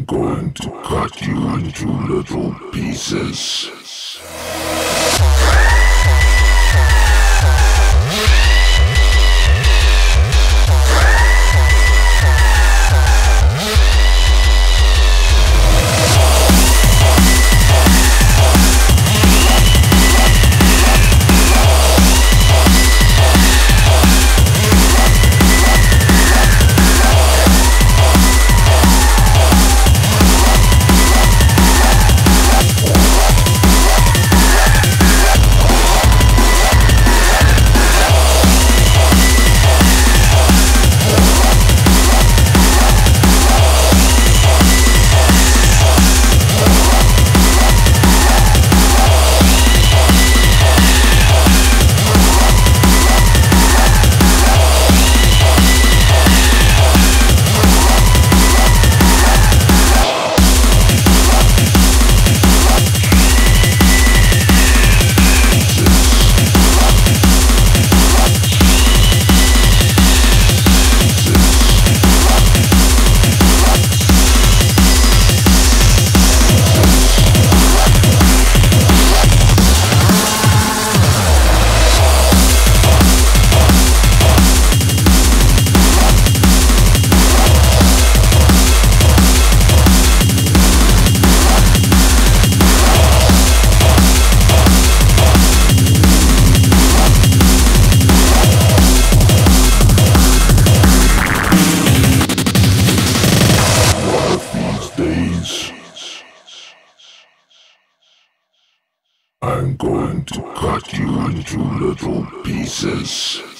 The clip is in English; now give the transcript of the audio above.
going to cut you into little pieces. I'm going to cut you into little pieces.